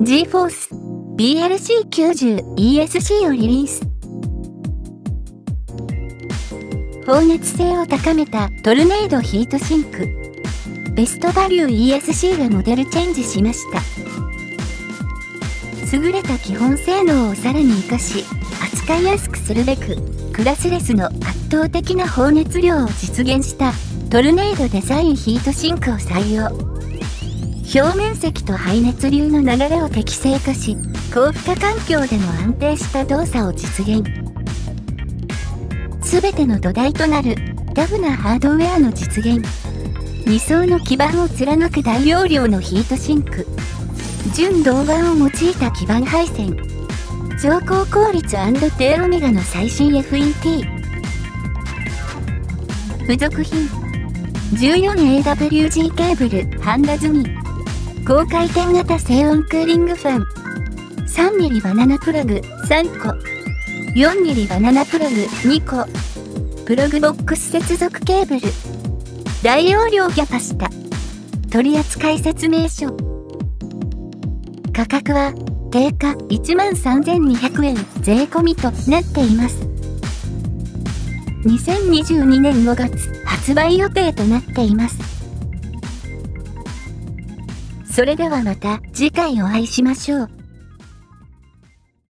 GForce BLC90ESC をリリース。放熱性を高めたトルネードヒートシンク。ベストバリュー ESC がモデルチェンジしました。優れた基本性能をさらに活かし、扱いやすくするべく、クラスレスの圧倒的な放熱量を実現したトルネードデザインヒートシンクを採用。表面積と排熱流の流れを適正化し、高負荷環境での安定した動作を実現。すべての土台となるタフなハードウェアの実現。2層の基板を貫く大容量のヒートシンク。純銅板を用いた基板配線。超高効率低オメガの最新 FET。付属品。14AWG ケーブル、ハンダ済み。高回転型静音クーリングファン。3mm バナナプラグ3個。4mm バナナプラグ2個。プログボックス接続ケーブル。大容量キャパシタ。取扱説明書。価格は定価13,200円税込みとなっています。2022年5月発売予定となっています。それではまた次回お会いしましょう。